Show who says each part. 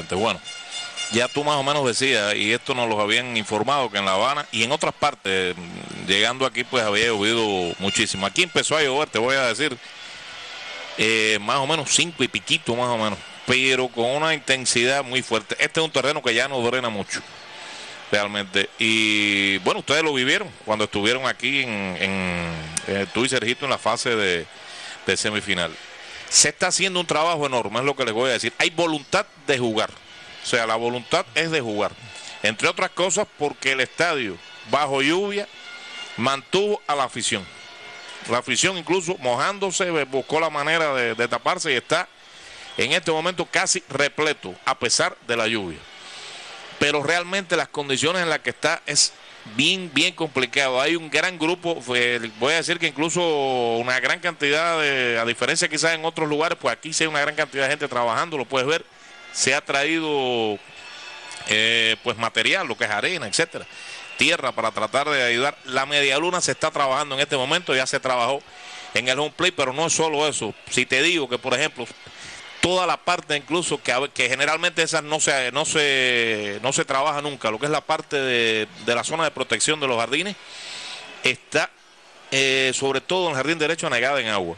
Speaker 1: Bueno, ya tú más o menos decías, y esto nos lo habían informado, que en La Habana y en otras partes, llegando aquí, pues había llovido muchísimo. Aquí empezó a llover, te voy a decir, eh, más o menos cinco y piquito, más o menos, pero con una intensidad muy fuerte. Este es un terreno que ya no drena mucho, realmente. Y bueno, ustedes lo vivieron cuando estuvieron aquí en, en, tú y Sergito en la fase de semifinal. Se está haciendo un trabajo enorme, es lo que les voy a decir. Hay voluntad de jugar o sea, la voluntad es de jugar. Entre otras cosas porque el estadio, bajo lluvia, mantuvo a la afición. La afición incluso mojándose, buscó la manera de, taparse y está en este momento casi repleto, a pesar de la lluvia. Pero realmente las condiciones en las que está es bien, bien complicado. Hay un gran grupo, voy a decir que incluso una gran cantidad de, a diferencia quizás en otros lugares, pues aquí sí hay una gran cantidad de gente trabajando, lo puedes ver se ha traído eh, pues material, lo que es arena, etcétera, tierra para tratar de ayudar. La media luna se está trabajando en este momento, ya se trabajó en el home play, pero no es solo eso. Si te digo que, por ejemplo, toda la parte incluso que, generalmente esas no se, no, se, no se trabaja nunca, lo que es la parte de, la zona de protección de los jardines, está eh, sobre todo en el jardín derecho anegada en agua.